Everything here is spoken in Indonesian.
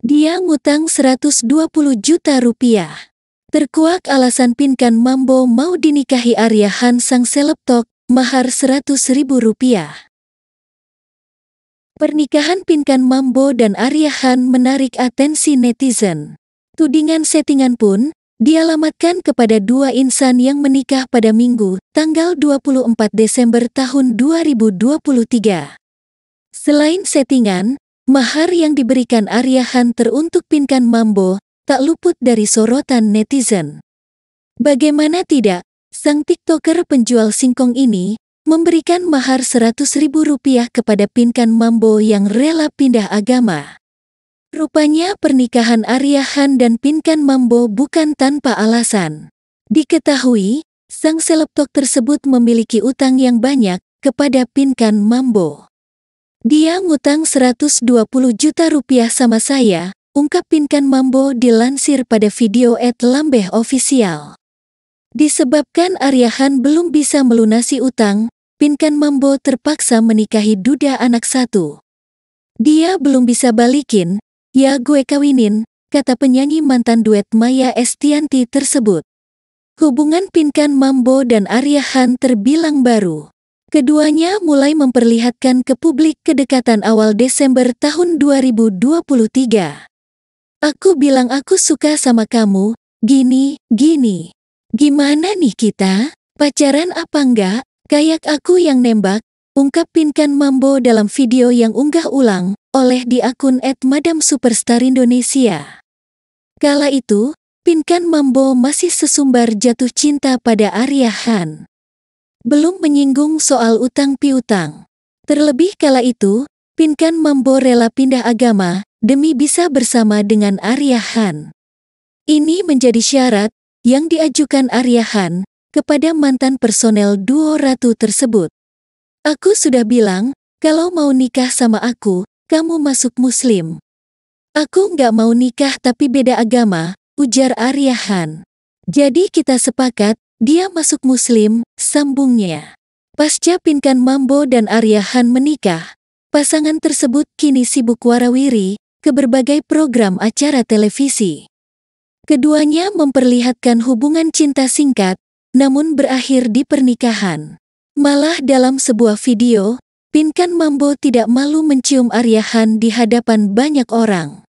Dia ngutang 120 juta rupiah. Terkuak alasan Pinkan Mambo mau dinikahi Arya Han sang selebtok, mahar 100 ribu rupiah. Pernikahan Pinkan Mambo dan Arya Han menarik atensi netizen. Tudingan settingan pun dialamatkan kepada dua insan yang menikah pada Minggu, tanggal 24 Desember tahun 2023. Selain settingan, Mahar yang diberikan Arya Han teruntuk Pinkan Mambo tak luput dari sorotan netizen. Bagaimana tidak, sang tiktoker penjual singkong ini memberikan mahar 100 ribu rupiah kepada Pinkan Mambo yang rela pindah agama. Rupanya pernikahan Arya Han dan Pinkan Mambo bukan tanpa alasan. Diketahui, sang selebtok tersebut memiliki utang yang banyak kepada Pinkan Mambo. Dia ngutang 120 juta rupiah sama saya, ungkap Pinkan Mambo dilansir pada video at Lambeh Official. Disebabkan Aryahan belum bisa melunasi utang, Pinkan Mambo terpaksa menikahi Duda anak satu. Dia belum bisa balikin, ya gue kawinin, kata penyanyi mantan duet Maya Estianti tersebut. Hubungan Pinkan Mambo dan Aryahan terbilang baru. Keduanya mulai memperlihatkan ke publik kedekatan awal Desember tahun 2023. Aku bilang aku suka sama kamu, gini, gini. Gimana nih kita? Pacaran apa enggak? Kayak aku yang nembak, ungkap Pinkan Mambo dalam video yang unggah ulang oleh di akun @madamsuperstar_indonesia. Kala itu, Pinkan Mambo masih sesumbar jatuh cinta pada Arya Han. Belum menyinggung soal utang piutang. Terlebih kala itu, Pinkan Mambo rela pindah agama demi bisa bersama dengan Arya Han. Ini menjadi syarat yang diajukan Arya Han kepada mantan personel duo ratu tersebut. Aku sudah bilang, kalau mau nikah sama aku, kamu masuk muslim. Aku nggak mau nikah tapi beda agama, ujar Arya Han. Jadi kita sepakat, dia masuk muslim, sambungnya. Pasca Pinkan Mambo dan Arya Han menikah, pasangan tersebut kini sibuk warawiri ke berbagai program acara televisi. Keduanya memperlihatkan hubungan cinta singkat, namun berakhir di pernikahan. Malah dalam sebuah video, Pinkan Mambo tidak malu mencium Arya Han di hadapan banyak orang.